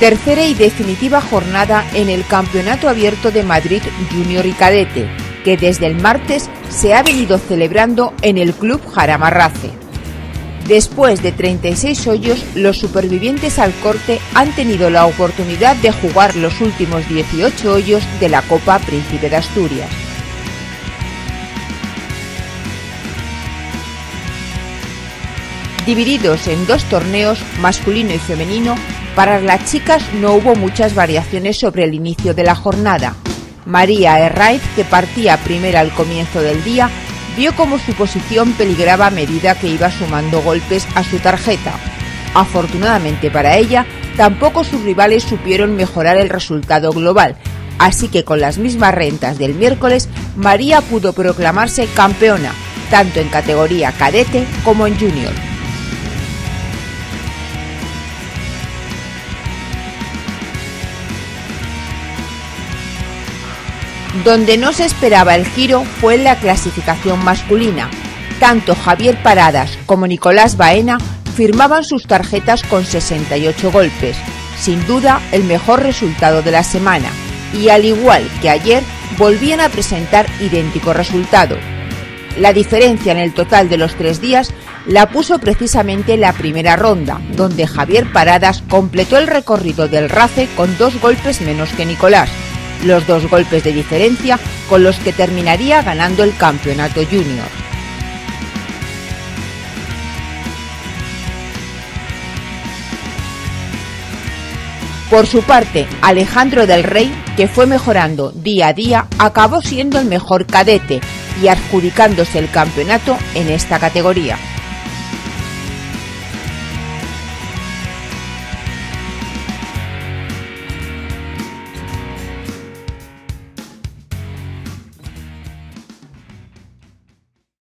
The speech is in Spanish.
Tercera y definitiva jornada en el Campeonato Abierto de Madrid Junior y Cadete, que desde el martes se ha venido celebrando en el Club Jaramarrace. Después de 36 hoyos, los supervivientes al corte han tenido la oportunidad de jugar los últimos 18 hoyos de la Copa Príncipe de Asturias. Divididos en dos torneos, masculino y femenino, para las chicas no hubo muchas variaciones sobre el inicio de la jornada. María Herraiz, que partía primera al comienzo del día, vio cómo su posición peligraba a medida que iba sumando golpes a su tarjeta. Afortunadamente para ella, tampoco sus rivales supieron mejorar el resultado global, así que con las mismas rentas del miércoles, María pudo proclamarse campeona, tanto en categoría cadete como en junior. Donde no se esperaba el giro fue en la clasificación masculina. Tanto Javier Paradas como Nicolás Baena firmaban sus tarjetas con 68 golpes, sin duda el mejor resultado de la semana, y al igual que ayer volvían a presentar idéntico resultado. La diferencia en el total de los tres días la puso precisamente la primera ronda, donde Javier Paradas completó el recorrido del RACE con dos golpes menos que Nicolás, los dos golpes de diferencia con los que terminaría ganando el campeonato junior. Por su parte, Alejandro del Rey, que fue mejorando día a día, acabó siendo el mejor cadete y adjudicándose el campeonato en esta categoría.